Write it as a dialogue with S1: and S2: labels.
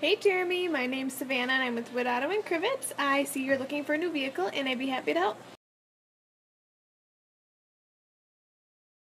S1: Hey Jeremy, my name's Savannah and I'm with Witt Auto and Crivets. I see you're looking for a new vehicle and I'd be happy to help.